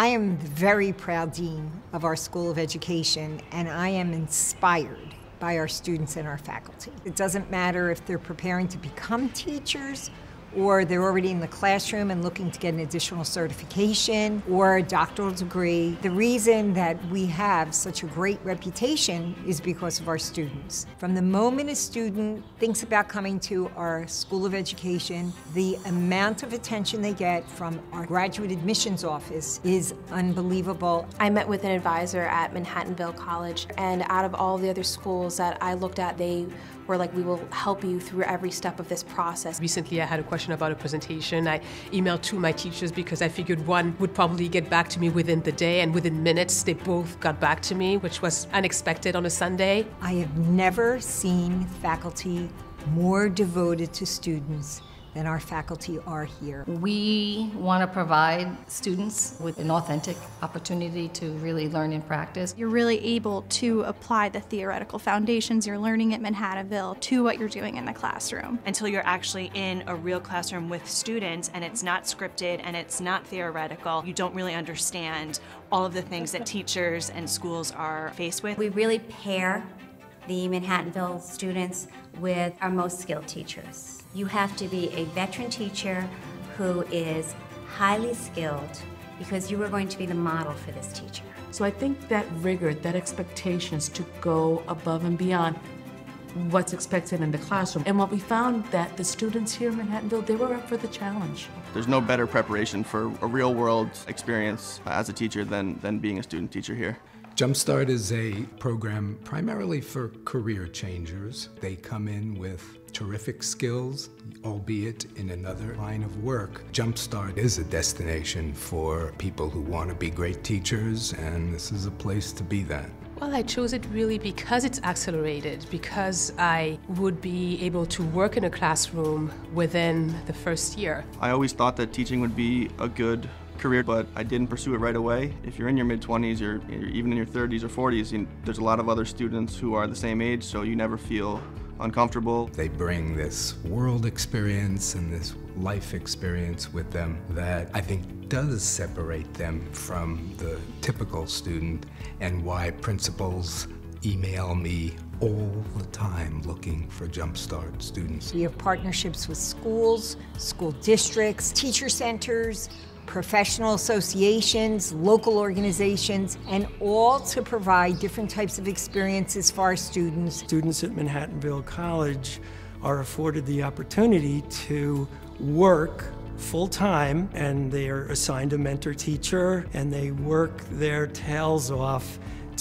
I am the very proud dean of our School of Education, and I am inspired by our students and our faculty. It doesn't matter if they're preparing to become teachers or they're already in the classroom and looking to get an additional certification or a doctoral degree. The reason that we have such a great reputation is because of our students. From the moment a student thinks about coming to our School of Education, the amount of attention they get from our graduate admissions office is unbelievable. I met with an advisor at Manhattanville College, and out of all the other schools that I looked at, they were like, we will help you through every step of this process. Recently, I had a question about a presentation. I emailed two of my teachers because I figured one would probably get back to me within the day, and within minutes, they both got back to me, which was unexpected on a Sunday. I have never seen faculty more devoted to students than our faculty are here. We want to provide students with an authentic opportunity to really learn and practice. You're really able to apply the theoretical foundations you're learning at Manhattanville to what you're doing in the classroom. Until you're actually in a real classroom with students and it's not scripted and it's not theoretical, you don't really understand all of the things that teachers and schools are faced with. We really pair the Manhattanville students with our most skilled teachers. You have to be a veteran teacher who is highly skilled because you are going to be the model for this teacher. So I think that rigor, that expectations to go above and beyond what's expected in the classroom. And what we found that the students here in Manhattanville, they were up for the challenge. There's no better preparation for a real world experience as a teacher than, than being a student teacher here. Jumpstart is a program primarily for career changers. They come in with terrific skills, albeit in another line of work. Jumpstart is a destination for people who want to be great teachers, and this is a place to be that. Well, I chose it really because it's accelerated, because I would be able to work in a classroom within the first year. I always thought that teaching would be a good career, but I didn't pursue it right away. If you're in your mid-20s or even in your 30s or 40s, you know, there's a lot of other students who are the same age, so you never feel uncomfortable. They bring this world experience and this life experience with them that I think does separate them from the typical student and why principals email me all the time looking for Jumpstart students. We have partnerships with schools, school districts, teacher centers, professional associations, local organizations, and all to provide different types of experiences for our students. Students at Manhattanville College are afforded the opportunity to work full time and they are assigned a mentor teacher and they work their tails off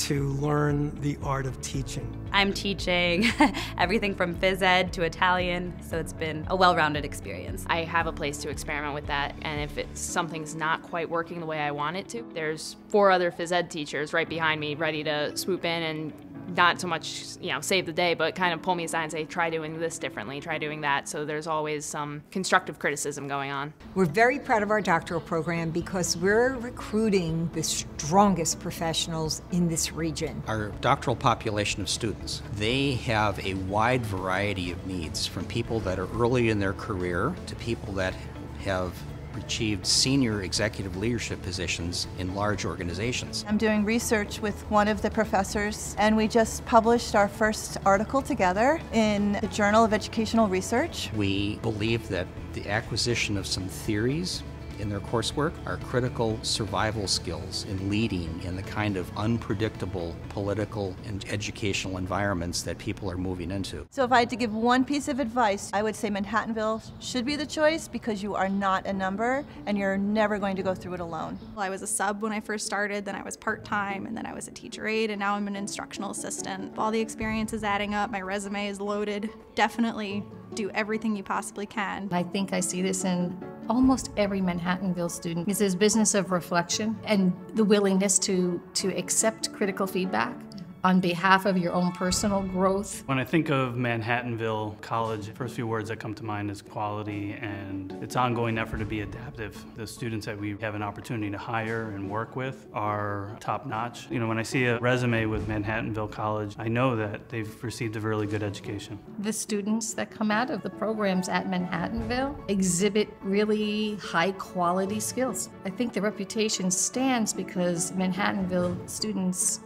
to learn the art of teaching. I'm teaching everything from phys ed to Italian, so it's been a well-rounded experience. I have a place to experiment with that, and if it's something's not quite working the way I want it to, there's four other phys ed teachers right behind me ready to swoop in and not so much, you know, save the day, but kind of pull me aside and say, try doing this differently, try doing that. So there's always some constructive criticism going on. We're very proud of our doctoral program because we're recruiting the strongest professionals in this region. Our doctoral population of students, they have a wide variety of needs from people that are early in their career to people that have achieved senior executive leadership positions in large organizations. I'm doing research with one of the professors, and we just published our first article together in the Journal of Educational Research. We believe that the acquisition of some theories in their coursework are critical survival skills in leading in the kind of unpredictable political and educational environments that people are moving into. So if I had to give one piece of advice, I would say Manhattanville should be the choice because you are not a number and you're never going to go through it alone. Well, I was a sub when I first started, then I was part-time, and then I was a teacher aide, and now I'm an instructional assistant. All the experience is adding up, my resume is loaded. Definitely do everything you possibly can. I think I see this in almost every Manhattanville student. It's this business of reflection and the willingness to, to accept critical feedback on behalf of your own personal growth. When I think of Manhattanville College, the first few words that come to mind is quality and its ongoing effort to be adaptive. The students that we have an opportunity to hire and work with are top notch. You know, when I see a resume with Manhattanville College, I know that they've received a really good education. The students that come out of the programs at Manhattanville exhibit really high quality skills. I think the reputation stands because Manhattanville students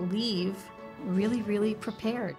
leave really, really prepared.